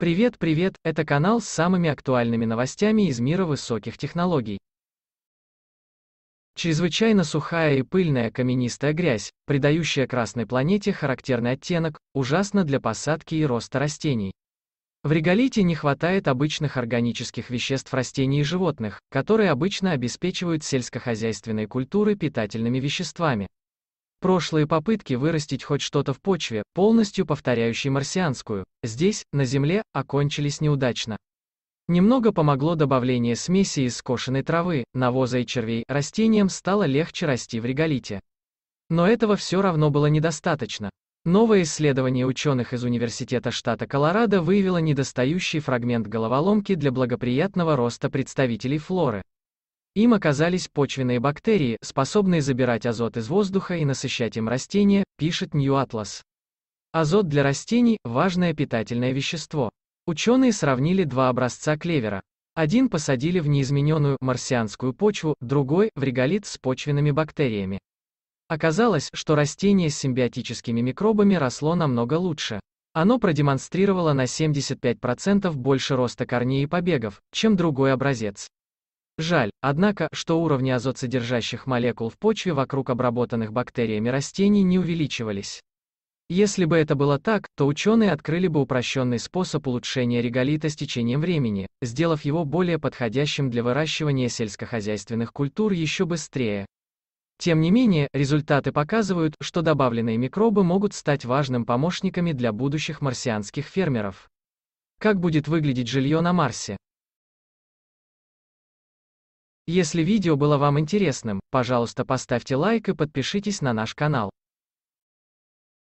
Привет, привет, это канал с самыми актуальными новостями из мира высоких технологий. Чрезвычайно сухая и пыльная каменистая грязь, придающая красной планете характерный оттенок, ужасно для посадки и роста растений. В реголите не хватает обычных органических веществ растений и животных, которые обычно обеспечивают сельскохозяйственные культуры питательными веществами. Прошлые попытки вырастить хоть что-то в почве, полностью повторяющей марсианскую, здесь, на Земле, окончились неудачно. Немного помогло добавление смеси из скошенной травы, навоза и червей, растениям стало легче расти в реголите. Но этого все равно было недостаточно. Новое исследование ученых из Университета штата Колорадо выявило недостающий фрагмент головоломки для благоприятного роста представителей флоры. Им оказались почвенные бактерии, способные забирать азот из воздуха и насыщать им растения, пишет New Atlas. Азот для растений – важное питательное вещество. Ученые сравнили два образца клевера. Один посадили в неизмененную марсианскую почву, другой – в реголит с почвенными бактериями. Оказалось, что растение с симбиотическими микробами росло намного лучше. Оно продемонстрировало на 75% больше роста корней и побегов, чем другой образец. Жаль, однако, что уровни азотсодержащих молекул в почве вокруг обработанных бактериями растений не увеличивались. Если бы это было так, то ученые открыли бы упрощенный способ улучшения реголита с течением времени, сделав его более подходящим для выращивания сельскохозяйственных культур еще быстрее. Тем не менее, результаты показывают, что добавленные микробы могут стать важным помощниками для будущих марсианских фермеров. Как будет выглядеть жилье на Марсе? Если видео было вам интересным, пожалуйста поставьте лайк и подпишитесь на наш канал.